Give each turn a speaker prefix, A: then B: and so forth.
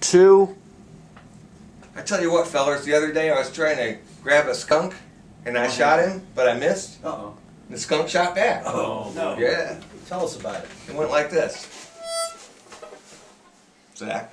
A: two.
B: I tell you what, fellas, the other day I was trying to grab a skunk and I oh. shot him, but I missed.
C: Uh-oh.
B: The skunk shot back.
C: Oh, no.
B: Yeah.
C: Tell us about it.
B: It went like this. Zach.